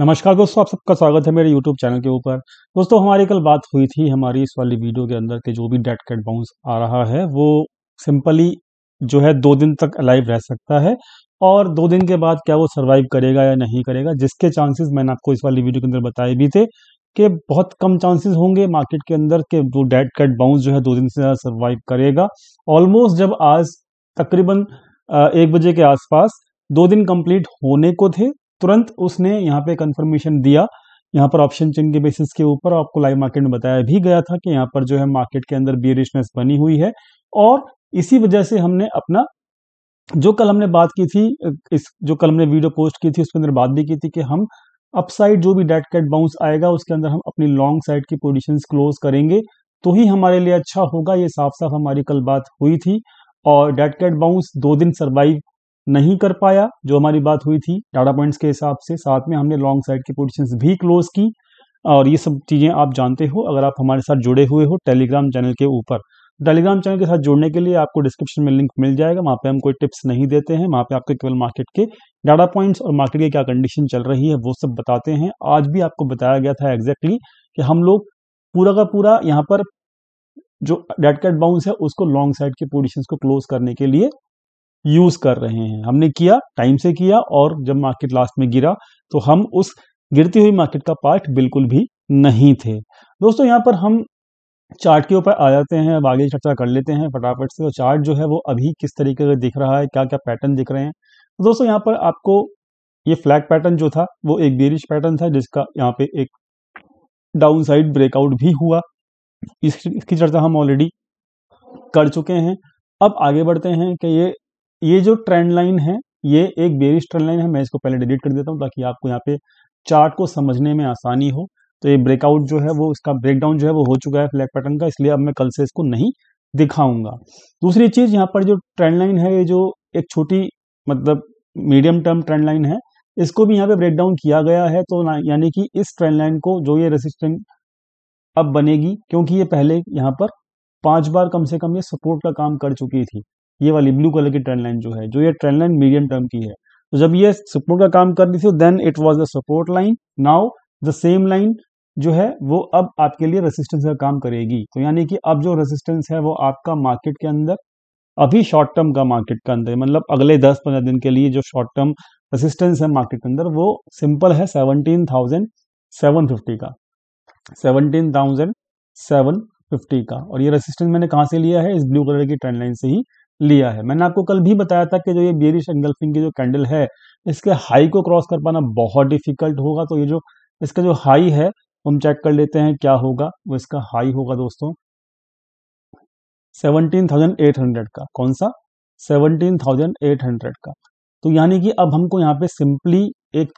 नमस्कार दोस्तों, आप सबका स्वागत है मेरे YouTube चैनल के ऊपर। दोस्तों, हमारी कल बात हुई थी हमारी इस वाली वीडियो के अंदर के जो भी डेट कैट बाउंस आ रहा है, वो सिंपली जो है दो दिन तक अलाइव रह सकता है और दो दिन के बाद क्या वो सरवाइव करेगा या नहीं करेगा, जिसके चांसेस मैंने आपको इस वाली वीडियो के अंदर बताए भी थे कि बहुत कम चांसेस होंगे मार्केट के अंदर के वो डेट कैट बाउंस जो है दो दिन से ज़्यादा सर्वाइव करेगा। ऑलमोस्ट जब आज तकरीबन एक बजे के आसपास दो दिन कंप्लीट होने को थे तुरंत उसने यहाँ पे कंफर्मेशन दिया। यहाँ पर ऑप्शन चेन के बेसिस के ऊपर आपको लाइव मार्केट में बताया भी गया था कि यहाँ पर जो है मार्केट के अंदर बियरिशनेस बनी हुई है और इसी वजह से हमने अपना, जो कल हमने बात की थी, इस, जो कल हमने वीडियो पोस्ट की थी, उसके अंदर बात भी की थी कि हम अपसाइड जो भी डेट कैट बाउंस आएगा, उसके अंदर हम अपनी लॉन्ग साइड की पोजिशन क्लोज करेंगे तो ही हमारे लिए अच्छा होगा। ये साफ़ साफ़ हमारी कल बात हुई थी और डेट कैट बाउंस दो दिन सर्वाइव नहीं कर पाया, जो हमारी बात हुई थी डाटा पॉइंट्स के हिसाब से। साथ में हमने लॉन्ग साइड की पोजिशन भी क्लोज की, और ये सब चीज़ें आप जानते हो, अगर आप हमारे साथ जुड़े हुए हो टेलीग्राम चैनल के ऊपर। टेलीग्राम चैनल के साथ जुड़ने के लिए आपको डिस्क्रिप्शन में लिंक मिल जाएगा, वहाँ पे हम कोई टिप्स नहीं देते हैं, वहाँ पे आपके केवल मार्केट के डाटा पॉइंट्स और मार्केट की क्या कंडीशन चल रही है, वो सब बताते हैं। आज भी आपको बताया गया था एग्जैक्टली कि हम लोग पूरा का पूरा यहाँ पर जो डेट कैट बाउंस है, उसको लॉन्ग साइड की पोजिशन को क्लोज करने के लिए यूज़ कर रहे हैं। हमने किया टाइम से किया और जब मार्केट लास्ट में गिरा तो हम उस गिरती हुई मार्केट का पार्ट बिल्कुल भी नहीं थे। दोस्तों, यहाँ पर हम चार्ट के ऊपर आ जाते हैं, अब आगे चर्चा कर लेते हैं फटाफट से। तो चार्ट जो है वो अभी किस तरीके का दिख रहा है क्या क्या पैटर्न दिख रहे हैं। तो दोस्तों, यहाँ पर आपको ये फ्लैग पैटर्न जो था, वो एक बेरिश पैटर्न था, जिसका यहाँ पे एक डाउन साइड ब्रेकआउट भी हुआ। इसकी चर्चा हम ऑलरेडी कर चुके हैं। अब आगे बढ़ते हैं कि ये ये जो ट्रेंड लाइन है, ये एक बेरिश ट्रेंड लाइन है, मैं इसको पहले डिलीट कर देता हूँ ताकि आपको यहाँ पे चार्ट को समझने में आसानी हो। तो ये ब्रेकआउट जो है वो, इसका ब्रेकडाउन जो है वो हो चुका है फ्लैग पैटर्न का, इसलिए अब मैं कल से इसको नहीं दिखाऊँगा। दूसरी चीज़, यहाँ पर जो ट्रेंड लाइन है, ये जो एक छोटी मतलब मीडियम टर्म ट्रेंड लाइन है, इसको भी यहाँ पे ब्रेकडाउन किया गया है तो यानी कि इस ट्रेंड लाइन को जो ये रेसिस्टेंट अब बनेगी, क्योंकि ये पहले यहाँ पर पाँच बार कम से कम ये सपोर्ट का काम कर चुकी थी। ये वाली ब्लू कलर की ट्रेंड लाइन जो है, जो ये ट्रेंड लाइन मीडियम टर्म की है। तो जब ये सपोर्ट का काम कर रही थी then it was the support line now the same line जो है, वो अब आपके लिए रेसिस्टेंस का काम करेगी। तो यानी कि अब जो रेसिस्टेंस है, वो आपका मार्केट के अंदर, अभी शॉर्ट टर्म का मार्केट के अंदर मतलब अगले दस पंद्रह दिन के लिए जो शॉर्ट टर्म रेसिस्टेंस है मार्केट के अंदर, वो सिंपल है सेवनटीन थाउज़ेंड सेवन फिफ्टी का। सेवनटीन थाउज़ेंड सेवन फिफ्टी का। और ये रेसिस्टेंस मैंने कहाँ से लिया है? इस ब्लू कलर की ट्रेंड लाइन से ही। लिया है। मैंने आपको कल भी बताया था कि जो ये बेरिश एंगल्फिंग की जो कैंडल है इसके हाई को क्रॉस कर पाना बहुत डिफ़िकल्ट होगा। तो ये जो इसका जो हाई है हम चेक कर लेते हैं क्या होगा। वो इसका हाई होगा दोस्तों। 17,800 का। कौन सा? 17,800 का। तो यानी कि अब हमको यहाँ पे सिंपली एक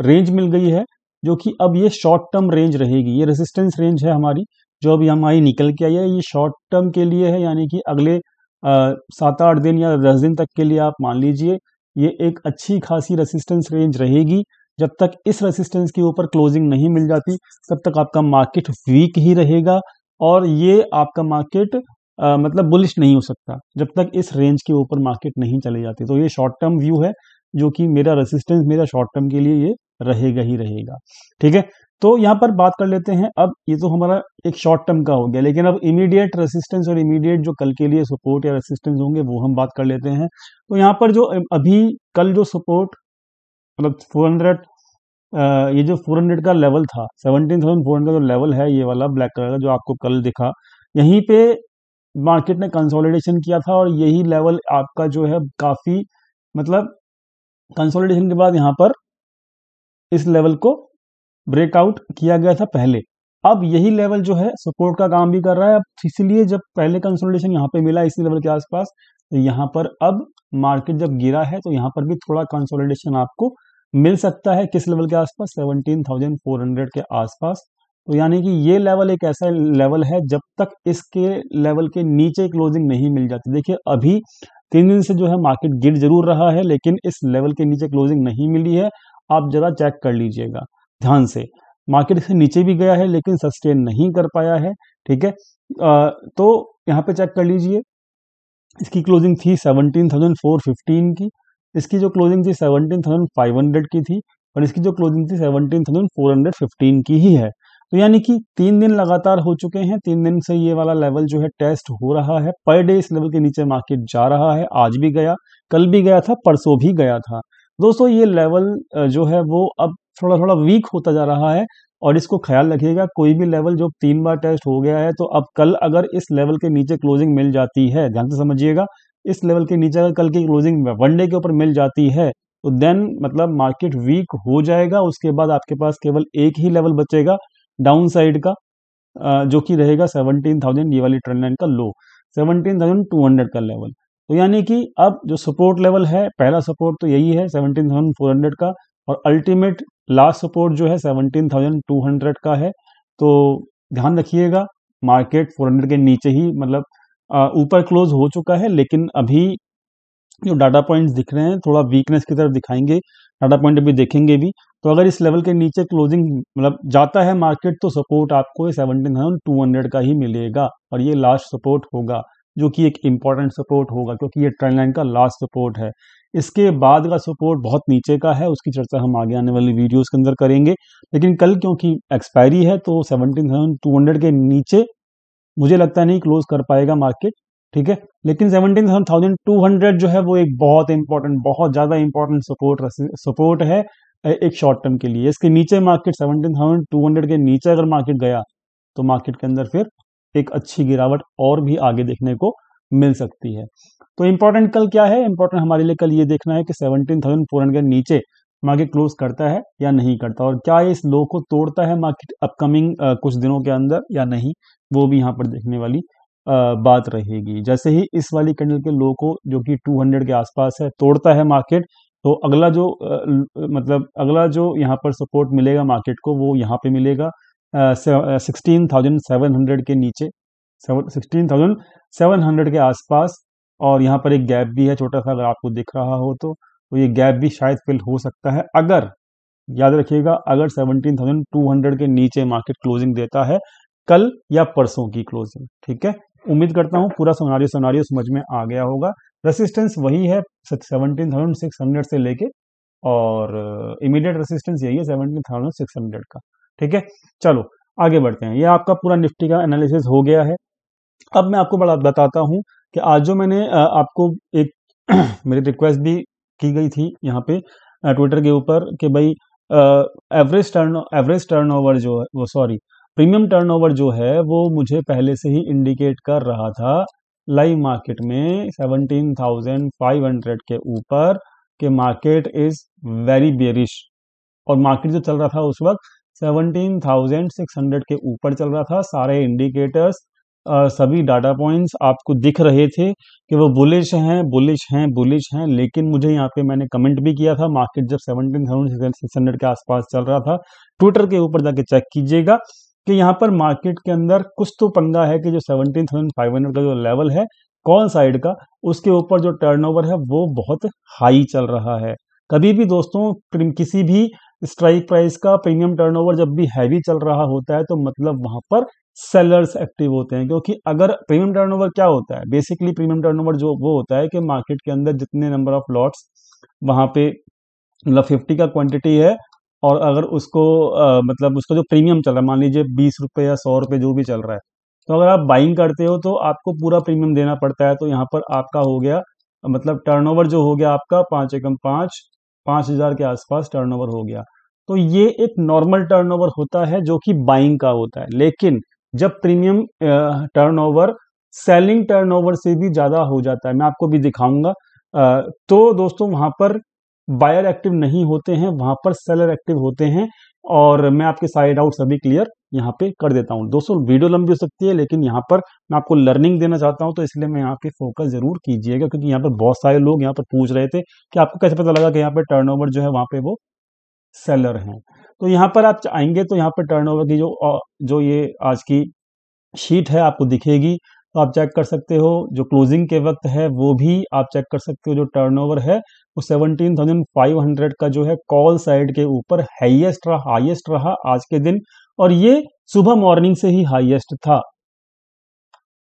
रेंज मिल गई है जो कि अब ये शॉर्ट टर्म रेंज रहेगी। ये रेजिस्टेंस रेंज है हमारी जो अभी हमारी निकल के आई है ये शॉर्ट टर्म के लिए है। यानी कि अगले सात आठ दिन या दस दिन तक के लिए आप मान लीजिए ये एक अच्छी खासी रेसिस्टेंस रेंज रहेगी। जब तक इस रेसिस्टेंस के ऊपर क्लोजिंग नहीं मिल जाती तब तक आपका मार्केट वीक ही रहेगा और ये आपका मार्केट आ, मतलब बुलिश नहीं हो सकता जब तक इस रेंज के ऊपर मार्केट नहीं चले जाती। तो ये शॉर्ट टर्म व्यू है जो कि मेरा रेसिस्टेंस मेरा शॉर्ट टर्म के लिए ये रहेगा ही रहेगा। ठीक है? तो यहाँ पर बात कर लेते हैं। अब ये तो हमारा एक शॉर्ट टर्म का हो गया लेकिन अब इमीडिएट रेसिस्टेंस और इमीडिएट जो कल के लिए सपोर्ट या रेसिस्टेंस होंगे वो हम बात कर लेते हैं। तो यहाँ पर जो अभी कल जो सपोर्ट मतलब 400 ये जो 400 का लेवल था 17,400 का जो लेवल है ये वाला ब्लैक कलर का जो आपको कल दिखा यहीं पे मार्केट ने कंसोलिडेशन किया था और यही लेवल आपका जो है काफ़ी मतलब कंसोलिडेशन के बाद यहाँ पर इस लेवल को ब्रेकआउट किया गया था पहले। अब यही लेवल जो है सपोर्ट का काम भी कर रहा है। अब इसीलिए जब पहले कंसोलिडेशन यहाँ पे मिला इसी लेवल के आसपास तो यहाँ पर अब मार्केट जब गिरा है तो यहाँ पर भी थोड़ा कंसोलिडेशन आपको मिल सकता है। किस लेवल के आसपास? 17,400 के आसपास। तो यानी कि ये लेवल एक ऐसा लेवल है जब तक इसके लेवल के नीचे क्लोजिंग नहीं मिल जाती। देखिए अभी तीन दिन से जो है मार्केट गिर ज़रूर रहा है लेकिन इस लेवल के नीचे क्लोजिंग नहीं मिली है। आप जरा चेक कर लीजिएगा। ध्यान से। मार्केट से नीचे भी गया है लेकिन सस्टेन नहीं कर पाया है ठीक है? तो यहाँ पे चेक कर लीजिए। इसकी क्लोजिंग थी 17,415 की। इसकी जो क्लोजिंग थी 17,500 की थी और इसकी जो क्लोजिंग थी seventeen thousand four hundred fifteen की ही है। तो यानी कि तीन दिन लगातार हो चुके हैं तीन दिन से ये वाला लेवल जो है टेस्ट हो रहा है। पर डे इस लेवल के नीचे मार्केट जा रहा है आज भी गया कल भी गया था परसों भी गया था। दोस्तों ये लेवल जो है वो अब थोड़ा थोड़ा वीक होता जा रहा है और इसको ख्याल रखिएगा, कोई भी लेवल जो तीन बार टेस्ट हो गया है तो अब कल अगर इस लेवल के नीचे क्लोजिंग मिल जाती है, ध्यान से समझिएगा, इस लेवल के नीचे अगर कल की क्लोजिंग वनडे के ऊपर मिल जाती है तो देन मतलब मार्केट वीक हो जाएगा, उसके बाद आपके पास केवल एक ही लेवल बचेगा डाउन साइड का जो कि रहेगा सेवनटीन थाउज़ेंड ये वाली ट्रेंड लाइन का low seventeen thousand two hundred का लेवल तो यानी कि अब जो सपोर्ट लेवल है, पहला सपोर्ट तो यही है सेवनटीन थाउज़ेंड फोर हंड्रेड का और अल्टीमेट लास्ट सपोर्ट जो है सेवनटीन थाउज़ेंड टू हंड्रेड का है। तो ध्यान रखिएगा मार्केट फोर हंड्रेड के नीचे ही मतलब ऊपर क्लोज हो चुका है, लेकिन अभी जो डाटा पॉइंट्स दिख रहे हैं, थोड़ा वीकनेस की तरफ़ दिखाएँगे। डाटा पॉइंट अभी देखेंगे भी। तो अगर इस लेवल के नीचे क्लोजिंग मतलब जाता है मार्केट तो सपोर्ट आपको सेवनटीन थाउज़ेंड टू हंड्रेड का ही मिलेगा और ये लास्ट सपोर्ट होगा, जो कि एक इंपॉर्टेंट सपोर्ट होगा, क्योंकि ये ट्रेंड लाइन का लास्ट सपोर्ट है। इसके बाद का सपोर्ट बहुत नीचे का है, उसकी चर्चा हम आगे आने वाली वीडियोस के अंदर करेंगे। लेकिन कल क्योंकि एक्सपायरी है तो सेवनटीन थाउज़ेंड टू हंड्रेड के नीचे मुझे लगता नहीं क्लोज कर पाएगा मार्केट ठीक है? लेकिन सेवनटीन थाउज़ेंड टू हंड्रेड जो है, वो एक बहुत इंपॉर्टेंट बहुत ज़्यादा इंपॉर्टेंट सपोर्ट सपोर्ट है एक शॉर्ट टर्म के लिए। इसके नीचे market seventeen thousand two hundred के नीचे अगर मार्केट गया तो मार्केट के अंदर फिर एक अच्छी गिरावट और भी आगे देखने को मिल सकती है। तो इंपॉर्टेंट कल क्या है? इंपॉर्टेंट हमारे लिए कल ये देखना है कि सेवनटीन थाउज़ेंड फोर हंड्रेड नीचे मार्केट क्लोज करता है या नहीं करता? और क्या इस लो को तोड़ता है मार्केट अपकमिंग कुछ दिनों के अंदर या नहीं? वो भी यहाँ पर देखने वाली बात रहेगी। जैसे ही इस वाली कैंडल के लो को, जो कि 200 के आसपास है, तोड़ता है मार्केट तो अगला जो मतलब अगला जो यहाँ पर सपोर्ट मिलेगा मार्केट को, वो यहाँ पे मिलेगा सिक्सटीन थाउज़ेंड सेवन हंड्रेड के नीचे सिक्सटीन थाउज़ेंड सेवन हंड्रेड के आसपास और यहाँ पर एक गैप भी है छोटा सा अगर आपको दिख रहा हो तो, तो ये गैप भी शायद फिल हो सकता है। अगर याद रखिएगा अगर सेवनटीन थाउज़ेंड टू हंड्रेड के नीचे मार्केट क्लोजिंग देता है कल या परसों की क्लोजिंग ठीक है? उम्मीद करता हूँ पूरा सोनारियो सोनारियो समझ में आ गया होगा। रेसिस्टेंस वही है सेवनटीन थाउज़ेंड सिक्स हंड्रेड से लेके और इमीडिएट रेसिस्टेंस यही है सेवनटीन थाउज़ेंड सिक्स हंड्रेड का ठीक है? चलो आगे बढ़ते हैं। ये आपका पूरा निफ्टी का एनालिसिस हो गया है। अब मैं आपको बड़ा बताता हूँ कि आज जो मैंने आपको एक मेरी रिक्वेस्ट भी की गई थी यहाँ पे ट्विटर के ऊपर कि भाई एवरेज टर्न एवरेज टर्नओवर जो है वो सॉरी प्रीमियम टर्नओवर जो है वो मुझे पहले से ही इंडिकेट कर रहा था लाइव मार्केट में 17,500 के ऊपर के मार्केट इज़ वेरी बेरिश। और मार्केट जो चल रहा था उस वक्त 17,600 के ऊपर चल रहा था सारे इंडिकेटर्स सभी डाटा पॉइंट्स आपको दिख रहे थे कि वो बुलिश हैं बुलिश हैं बुलिश हैं, लेकिन मुझे यहाँ पे मैंने कमेंट भी किया था मार्केट जब सेवनटीन थाउज़ेंड सिक्स हंड्रेड के आसपास चल रहा था ट्विटर के ऊपर जाके चेक कीजिएगा कि यहाँ पर मार्केट के अंदर कुछ तो पंगा है कि जो सेवनटीन थाउज़ेंड फाइव हंड्रेड का जो लेवल है, कौन साइड का, उसके ऊपर जो टर्नओवर है, वो बहुत हाई चल रहा है। कभी भी दोस्तों किसी भी स्ट्राइक प्राइस का प्रीमियम टर्नओवर जब भी हैवी चल रहा होता है तो मतलब वहाँ पर सेलर्स एक्टिव होते हैं क्योंकि अगर प्रीमियम टर्नओवर क्या होता है? बेसिकली प्रीमियम टर्नओवर जो वो होता है कि मार्केट के अंदर जितने नंबर ऑफ़ लॉट्स वहाँ पे मतलब फिफ्टी का क्वांटिटी है और अगर उसको आ, मतलब उसका जो प्रीमियम चल रहा है मान लीजिए बीस रुपये या सौ रुपये जो भी चल रहा है तो अगर आप बाइंग करते हो तो आपको पूरा प्रीमियम देना पड़ता है तो यहाँ पर आपका हो गया मतलब टर्नओवर जो हो गया आपका पाँच एकम पाँच पाँच हज़ार के आसपास टर्नओवर हो गया। तो ये एक नॉर्मल टर्नओवर होता है जो कि बाइंग का होता है लेकिन जब प्रीमियम टर्नओवर सेलिंग टर्नओवर से भी ज़्यादा हो जाता है। मैं आपको भी दिखाऊँगा। तो दोस्तों वहाँ पर बायर एक्टिव नहीं होते हैं, वहाँ पर सेलर एक्टिव होते हैं और मैं आपके साइड आउट सभी क्लियर यहाँ पे कर देता हूँ। दोस्तों वीडियो लंबी हो सकती है, लेकिन यहाँ पर मैं आपको लर्निंग देना चाहता हूँ तो इसलिए मैं यहाँ पे फोकस ज़रूर कीजिएगा, क्योंकि यहाँ पर बहुत सारे लोग यहाँ पर पूछ रहे थे कि आपको कैसे पता लगा कि यहाँ पर टर्नओवर जो है, वहाँ पे वो सेलर हैं। तो यहाँ पर आप आएँगे तो यहाँ पर टर्नओवर की जो जो ये आज की शीट है आपको दिखेगी तो आप चेक कर सकते हो। जो क्लोजिंग के वक्त है, वो भी आप चेक कर सकते हो। जो टर्नओवर है, वो सेवनटीन थाउज़ेंड फाइव हंड्रेड का जो है कॉल साइड के ऊपर हाईएस्ट रहा हाईएस्ट रहा आज के दिन। और ये सुबह मॉर्निंग से ही हाईएस्ट था।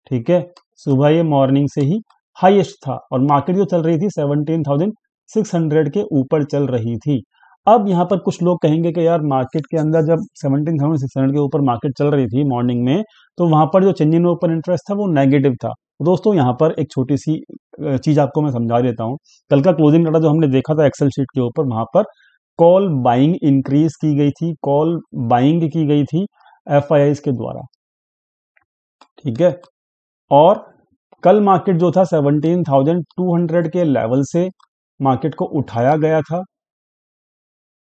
ठीक है? सुबह ये मॉर्निंग से ही हाईएस्ट था। और मार्केट जो चल रही थी सेवनटीन थाउज़ेंड सिक्स हंड्रेड के ऊपर चल रही थी। अब यहाँ पर कुछ लोग कहेंगे कि यार मार्केट के अंदर जब सेवनटीन थाउज़ेंड सिक्स हंड्रेड के ऊपर मार्केट चल रही थी मॉर्निंग में तो वहाँ पर जो चेंज इन ओपन इंटरेस्ट था वो नेगेटिव था। दोस्तों यहाँ पर एक छोटी सी चीज़ आपको मैं समझा देता हूँ। कल का क्लोजिंग डाटा जो हमने देखा था एक्सेल शीट के ऊपर वहाँ पर कॉल बाइंग इंक्रीज की गई थी कॉल बाइंग की गई थी एफ़ के द्वारा। ठीक है? और कल मार्केट जो था 17,200 के लेवल से मार्केट को उठाया गया था।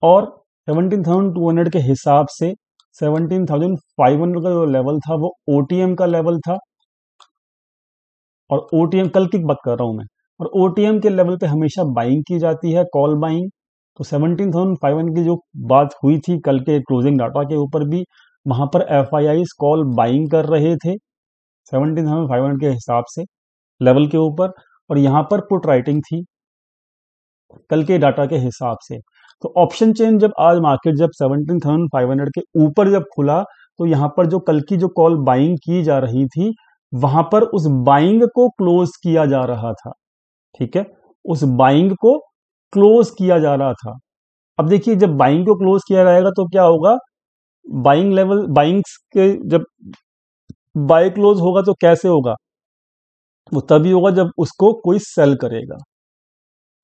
और 17,200 के हिसाब से 17,500 का जो लेवल था वो ओटीएम का लेवल था। और ओटीएम कल की बात कर रहा हूँ मैं। और ओटीएम के लेवल पे हमेशा बाइंग की जाती है कॉल बाइंग तो 17,500 की जो बात हुई थी कल के क्लोजिंग डाटा के ऊपर भी वहाँ पर एफ़ कॉल बाइंग कर रहे थे 17,500 के हिसाब से लेवल के ऊपर। और यहाँ पर पुट राइटिंग थी कल के डाटा के हिसाब से। तो ऑप्शन चेन जब आज मार्केट जब 17,500 के ऊपर जब खुला तो यहाँ पर जो कल की जो कॉल बाइंग की जा रही थी वहाँ पर उस बाइंग को क्लोज किया जा रहा था। ठीक है? उस बाइंग को क्लोज किया जा रहा था। अब देखिए जब बाइंग को क्लोज किया जाएगा तो क्या होगा? बाइंग लेवल बाइंग्स के जब बाय क्लोज होगा तो कैसे होगा? वो तभी होगा जब उसको कोई सेल करेगा।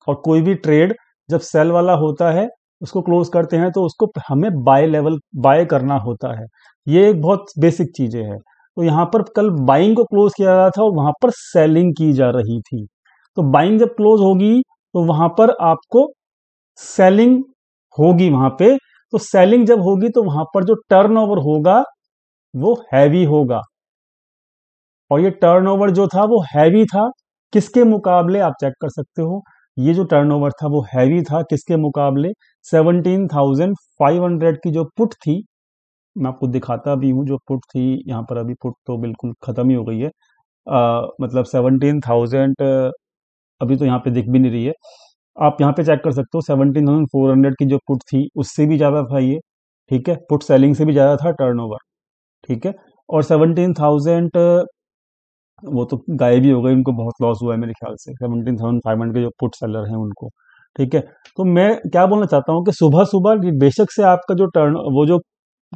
और कोई भी ट्रेड जब सेल वाला होता है, उसको क्लोज करते हैं तो उसको हमें बाय लेवल, बाय करना होता है। ये एक बहुत बेसिक चीज़ें है। तो यहाँ पर कल बाइंग को क्लोज किया जा रहा था और वहाँ पर सेलिंग की जा रही थी। तो बाइंग जब क्लोज होगी तो वहाँ पर आपको सेलिंग होगी वहाँ पे। तो सेलिंग जब होगी तो वहाँ पर जो टर्नओवर होगा, वो हैवी होगा। और ये टर्नओवर जो था, वो हैवी था। किसके मुकाबले आप चेक कर सकते हो? ये जो टर्नओवर था वो हैवी था किसके मुकाबले? 17,500 की जो पुट थी मैं आपको दिखाता भी हूँ जो पुट थी यहाँ पर अभी पुट तो बिल्कुल खत्म ही हो गई है। आ, मतलब 17,000 अभी तो यहाँ पे दिख भी नहीं रही है। आप यहाँ पे चेक कर सकते हो 17,400 की जो पुट थी उससे भी ज़्यादा था ये ठीक है? पुट सेलिंग से भी ज़्यादा था टर्नओवर ठीक है? और 17,000 वो तो गायब ही हो गए उनको बहुत लॉस हुआ है मेरे ख्याल से। सेवनटीन थाउज़ेंड फाइव हंड्रेड के जो पुट सेलर हैं उनको। ठीक है? तो मैं क्या बोलना चाहता हूँ कि सुबह सुबह बेशक से आपका जो टर्न वो जो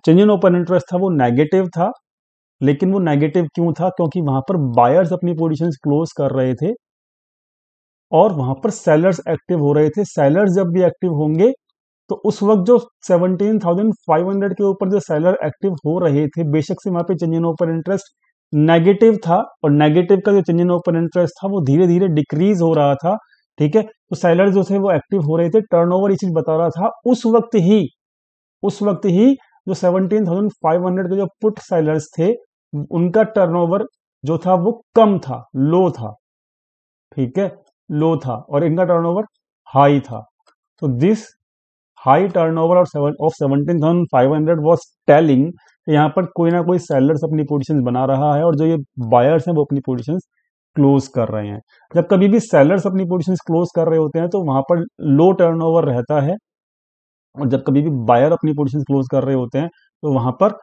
चेंज इन ओपन इंटरेस्ट था वो नेगेटिव था लेकिन वो नेगेटिव क्यों था? क्योंकि वहाँ पर बायर्स अपनी पोजिशन क्लोज कर रहे थे और वहाँ पर सेलर्स एक्टिव हो रहे थे। सेलर्स जब भी एक्टिव होंगे तो उस वक्त जो 17,500 के ऊपर जो सेलर एक्टिव हो रहे थे बेशक से वहाँ पे change in open interest negative था और नेगेटिव का जो चेंज इन ओपन इंटरेस्ट था वो धीरे धीरे डिक्रीज हो रहा था ठीक है? तो सेलर जो थे वो एक्टिव हो रहे थे टर्नओवर ये चीज़ बता रहा था उस वक्त ही उस वक्त ही जो 17,500 के जो पुट सेलर्स थे उनका टर्नओवर जो था वो कम था लो था ठीक है? लो था और इनका टर्नओवर हाई था। तो this high turnover of seventeen thousand five hundred was telling यहाँ पर कोई ना कोई सेलर्स अपनी पोजीशन बना रहा है और जो ये बायर्स हैं वो अपनी पोजीशन क्लोज कर रहे हैं। जब कभी भी सेलर्स अपनी पोजीशन क्लोज कर रहे होते हैं तो वहाँ पर लो टर्नओवर रहता है और जब कभी भी बायर अपनी पोजिशन क्लोज कर रहे होते हैं तो वहाँ पर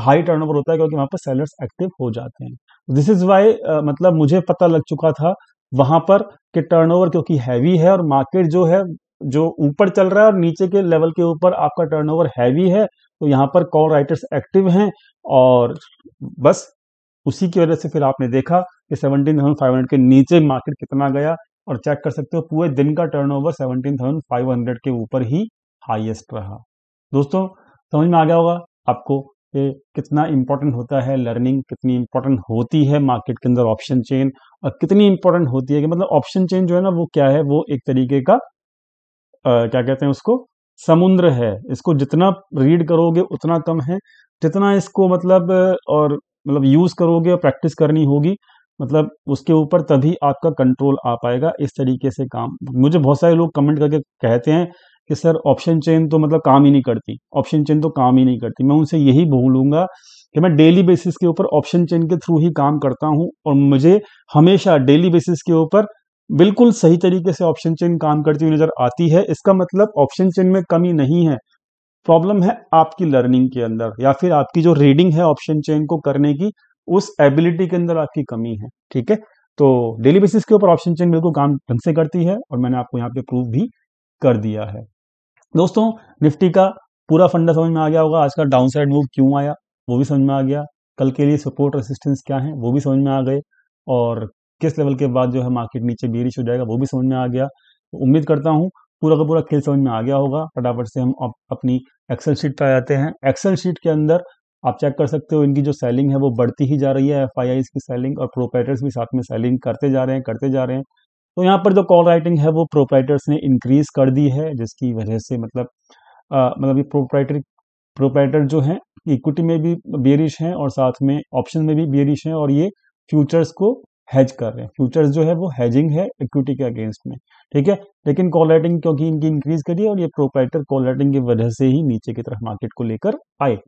हाई टर्नओवर होता है क्योंकि वहाँ पर सेलर्स एक्टिव हो जाते हैं। दिस इज़ वाई मतलब मुझे पता लग चुका था वहाँ पर कि टर्नओवर क्योंकि हैवी है और मार्केट जो है जो ऊपर चल रहा है और नीचे के लेवल के ऊपर आपका टर्नओवर हैवी है तो यहाँ पर कॉल राइटर्स एक्टिव हैं और बस उसी की वजह से फिर आपने देखा कि सेवनटीन थाउज़ेंड फाइव हंड्रेड के नीचे मार्केट कितना गया और चेक कर सकते हो, पूरे दिन का turnover seventeen thousand five hundred के ऊपर ही हाईएस्ट रहा। दोस्तों, समझ में आ गया होगा आपको कि कितना इंपॉर्टेंट होता है लर्निंग कितनी इंपॉर्टेंट होती है मार्केट के अंदर ऑप्शन चेन और कितनी इंपॉर्टेंट होती है कि मतलब ऑप्शन चेन जो है ना, वो क्या है? वो एक तरीके का क्या कहते हैं उसको? समुद्र है। इसको जितना रीड करोगे, उतना कम है। जितना इसको मतलब और मतलब यूज़ करोगे और प्रैक्टिस करनी होगी मतलब उसके ऊपर तभी आपका कंट्रोल आ पाएगा इस तरीके से काम। मुझे बहुत सारे लोग कमेंट करके कहते हैं कि, सर ऑप्शन चेन तो मतलब काम ही नहीं करती। ऑप्शन चेन तो काम ही नहीं करती। मैं उनसे यही बोलूँगा कि मैं डेली बेसिस के ऊपर ऑप्शन चेन के थ्रू ही काम करता हूँ और मुझे हमेशा डेली बेसिस के ऊपर बिल्कुल सही तरीके से ऑप्शन चेन काम करती हुई नज़र आती है। इसका मतलब ऑप्शन चेन में कमी नहीं है। प्रॉब्लम है आपकी लर्निंग के अंदर या फिर आपकी जो रीडिंग है ऑप्शन चेन को करने की, उस एबिलिटी के अंदर आपकी कमी है, ठीक है? तो डेली बेसिस के ऊपर ऑप्शन चेन बिल्कुल काम ढंग से करती है और मैंने आपको यहाँ पे प्रूव भी कर दिया है। दोस्तों, निफ्टी का पूरा फंडा समझ में आ गया होगा। आज का डाउन साइड मूव क्यों आया, वो भी समझ में आ गया। कल के लिए सपोर्ट रेसिस्टेंस क्या है, वो भी समझ में आ गए। और किस लेवल के बाद जो है मार्केट नीचे बेरिश हो जाएगा वो भी समझ में आ गया। तो उम्मीद करता हूँ पूरा का पूरा खेल समझ में आ गया होगा। फटाफट से हम अप, अपनी एक्सेल शीट पर आ जाते हैं। एक्सेल शीट के अंदर आप चेक कर सकते हो इनकी जो सेलिंग है वो बढ़ती ही जा रही है। एफ़ की सेलिंग और प्रोपराइटर्स भी साथ में सेलिंग करते जा रहे हैं करते जा रहे हैं। तो यहाँ पर जो कॉल राइटिंग है वो प्रोपराइटर्स ने इंक्रीज कर दी है जिसकी वजह से मतलब आ, मतलब ये प्रोपराइटर प्रोपराइटर जो है इक्विटी में भी बेरिश हैं और साथ में ऑप्शन में भी बेरिश हैं और ये फ्यूचर्स को हैज़ कर रहे हैं। फ्यूचर्स जो है वो हैजिंग है इक्विटी के अगेंस्ट में। ठीक है? लेकिन कॉल राइटिंग क्योंकि इनकी इंक्रीज करी है और ये प्रोपराइटर कॉल राइटिंग की वजह से ही नीचे की तरफ़ मार्केट को लेकर आए।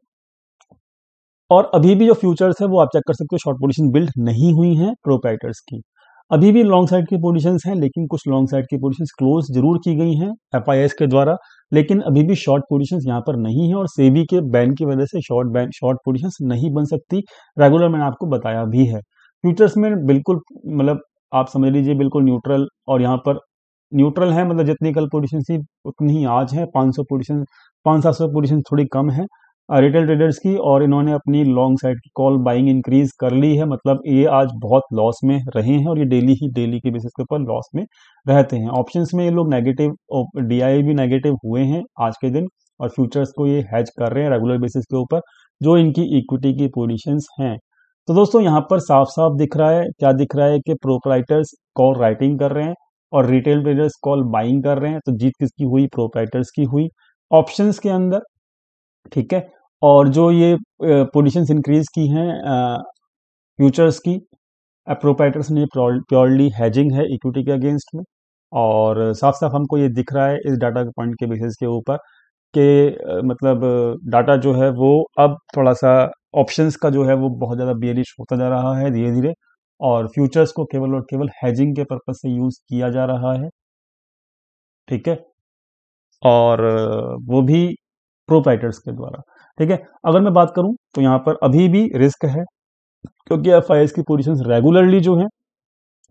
और अभी भी जो फ्यूचर्स है वो आप चेक कर सकते हो शॉर्ट पोजिशन बिल्ड नहीं हुई है प्रोपराइटर्स की। अभी भी लॉन्ग साइड की पोजीशन हैं, लेकिन कुछ लॉन्ग साइड की पोजीशन क्लोज ज़रूर की गई हैं एफ़ के द्वारा। लेकिन अभी भी शॉर्ट पोजीशन यहाँ पर नहीं है और सेबी के बैन की वजह से शॉर्ट बैन शॉर्ट पोजीशन नहीं बन सकती। रेगुलर मैंने आपको बताया भी है। फ्यूचर्स में बिल्कुल मतलब आप समझ लीजिए बिल्कुल न्यूट्रल और यहाँ पर न्यूट्रल है मतलब जितनी कल पोजिशन थी, उतनी ही आज है। 500 पोजीशन 500 पोजीशन थोड़ी कम है। रिटेल ट्रेडर्स की और इन्होंने अपनी लॉन्ग साइड की कॉल बाइंग इंक्रीज कर ली है। मतलब ये आज बहुत लॉस में रहे हैं और ये डेली ही डेली के बेसिस के ऊपर लॉस में रहते हैं। ऑप्शंस में ये लोग नेगेटिव डीआई भी नेगेटिव हुए हैं आज के दिन और फ्यूचर्स को ये हैज़ कर रहे हैं रेगुलर बेसिस के ऊपर, जो इनकी इक्विटी की पोजिशन हैं। तो दोस्तों, यहाँ पर साफ़ साफ़ दिख रहा है। क्या दिख रहा है कि प्रोपराइटर्स कॉल राइटिंग कर रहे हैं और रिटेल ट्रेडर्स कॉल बाइंग कर रहे हैं। तो जीत किसकी हुई? प्रोपराइटर्स की हुई। ऑप्शंस के अंदर, ठीक है? और जो ये पोजीशंस इंक्रीज की हैं फ्यूचर्स की प्रोपराइटर्स ने प्योरली हैजिंग है इक्विटी के अगेंस्ट में। और साफ़ साफ़ हमको ये दिख रहा है इस डाटा पॉइंट के बेसिस के ऊपर के मतलब डाटा जो है वो अब थोड़ा सा ऑप्शंस का जो है वो बहुत ज़्यादा बेरिश होता जा रहा है धीरे धीरे और फ्यूचर्स को केवल और केवल हैजिंग के पर्पज से यूज़ किया जा रहा है। ठीक है? और, वो भी प्रोपाइटर्स के द्वारा। ठीक है? अगर मैं बात करूँ तो यहाँ पर अभी भी रिस्क है, क्योंकि एफ़आईएस की पोजिशन रेगुलरली जो है,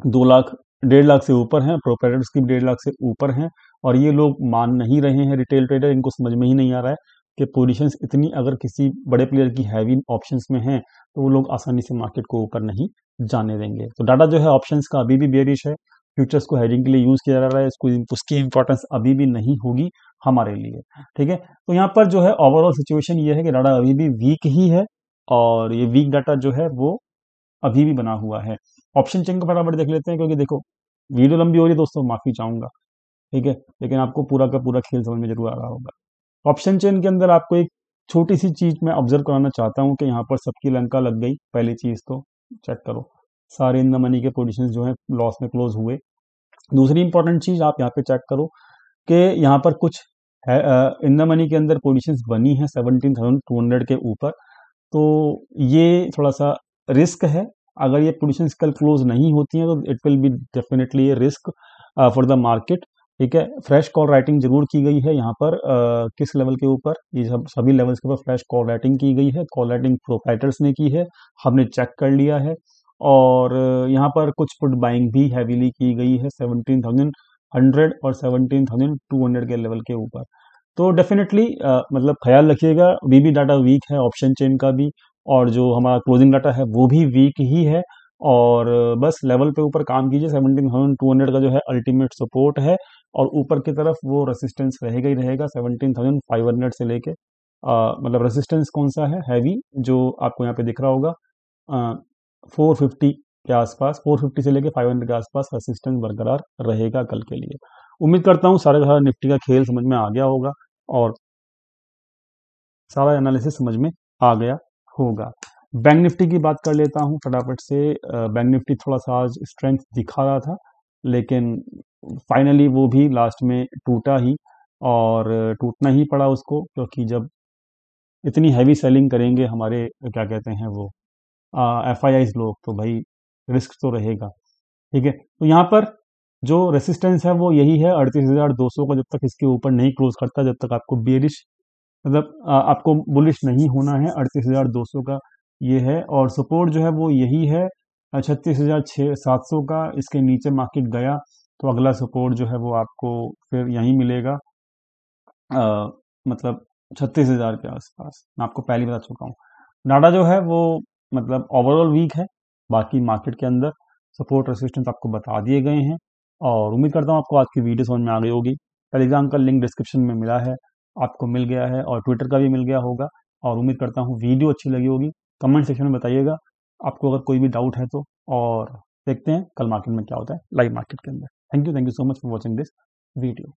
दो लाख, डेढ़ लाख से ऊपर हैं प्रोपराइटर्स की डेढ़ लाख से ऊपर हैं, और ये लोग मान नहीं रहे हैं रिटेल ट्रेडर इनको समझ में ही नहीं आ रहा है। कि पोजीशंस इतनी अगर किसी बड़े प्लेयर की हैवी ऑप्शंस में हैं तो वो लोग आसानी से मार्केट को ऊपर नहीं जाने देंगे। तो डाटा जो है ऑप्शंस का अभी भी बेरिश है फ्यूचर्स को हेडिंग के लिए यूज़ किया जा रहा है, इसको उसकी इंपॉर्टेंस अभी भी नहीं होगी हमारे लिए। ठीक है? तो यहाँ पर जो है ओवरऑल सिचुएशन ये है कि डाटा अभी भी वीक ही है और ये वीक डाटा जो है वो अभी भी बना हुआ है। ऑप्शन चेन को फटाफट देख लेते हैं क्योंकि देखो वीडियो लंबी हो रही है, दोस्तों, माफ़ी चाहूँगा। ठीक है? लेकिन आपको पूरा का पूरा खेल समझ में ज़रूर आ रहा होगा। ऑप्शन चेन के अंदर आपको एक छोटी सी चीज़ मैं ऑब्ज़र्व कराना चाहता हूँ कि यहाँ पर सबकी लंका लग गई, पहली चीज़ तो चेक करो। सारे इन द मनी के पोजिशन जो है लॉस में क्लोज हुए। दूसरी इंपॉर्टेंट चीज़ आप यहाँ पे चेक करो कि यहाँ पर कुछ है इन द मनी के अंदर पोजिशन बनी है सेवनटीन थाउज़ेंड टू हंड्रेड के ऊपर। तो ये थोड़ा सा रिस्क है। अगर ये पोजिशन कल क्लोज नहीं होती हैं तो it will be definitely risk for the market ठीक है? फ्रेश कॉल राइटिंग ज़रूर की गई है यहाँ पर आ, किस लेवल के ऊपर? ये सब सभी लेवल्स के ऊपर फ्रेश कॉल राइटिंग की गई है। कॉल राइटिंग प्रोपाइटर्स ने की है हमने चेक कर लिया है और यहाँ पर कुछ फुट बाइंग भी हैवीली की गई है सेवनटीन थाउज़ेंड हंड्रेड और सेवनटीन थाउज़ेंड टू हंड्रेड के लेवल के ऊपर। तो डेफिनेटली मतलब ख्याल रखिएगा वी भी डाटा वीक है ऑप्शन चेन का भी और जो हमारा क्लोजिंग डाटा है वो भी वीक ही है और बस लेवल पे ऊपर काम कीजिए सेवनटीन थाउज़ेंड टू हंड्रेड का जो है अल्टीमेट सपोर्ट है और ऊपर की तरफ़ वो रेसिस्टेंस रहेगा ही रहेगा सेवनटीन थाउज़ेंड फाइव हंड्रेड से लेके मतलब रेसिस्टेंस कौन सा है? हैवी जो आपको यहाँ पे दिख रहा होगा फोर फिफ्टी के आसपास 450 से लेके 500 के आसपास रेसिस्टेंस बरकरार रहेगा कल के लिए। उम्मीद करता हूँ सारे सारा निफ्टी का खेल समझ में आ गया होगा और सारा एनालिसिस समझ में आ गया होगा। बैंक निफ्टी की बात कर लेता हूँ फटाफट से। बैंक निफ्टी थोड़ा सा आज स्ट्रेंथ दिखा रहा था, लेकिन फाइनली वो भी लास्ट में टूटा ही और टूटना ही पड़ा उसको, क्योंकि जब इतनी हैवी सेलिंग करेंगे हमारे, क्या कहते हैं वो एफ़ आई लोग तो भाई रिस्क तो रहेगा। ठीक है? तो यहाँ पर जो रेसिस्टेंस है वो यही है, अड़तीस हज़ार दो सौ का जब तक इसके ऊपर नहीं क्लोज करता, जब तक आपको बेरिश मतलब आपको बुलिश नहीं होना है, अड़तीस हज़ार दो सौ का ये है और सपोर्ट जो है वो यही है, छत्तीस हज़ार छः, सात सौ का इसके नीचे मार्केट गया तो अगला सपोर्ट जो है वो आपको फिर यहीं मिलेगा आ, मतलब छत्तीस हज़ार के आसपास। मैं आपको पहले बता चुका हूँ। डाटा जो है वो मतलब ओवरऑल वीक है बाकी मार्केट के अंदर सपोर्ट रेसिस्टेंस आपको बता दिए गए हैं। और उम्मीद करता हूँ आपको आज की वीडियो समझ में आ गई होगी। टेलीग्राम का लिंक डिस्क्रिप्शन में मिला है आपको मिल गया है और ट्विटर का भी मिल गया होगा। और उम्मीद करता हूँ वीडियो अच्छी लगी होगी। कमेंट सेक्शन में बताइएगा। आपको अगर कोई भी डाउट है तो। और देखते हैं कल मार्केट में क्या होता है लाइव मार्केट के अंदर। Thank you. Thank you so much for watching this video.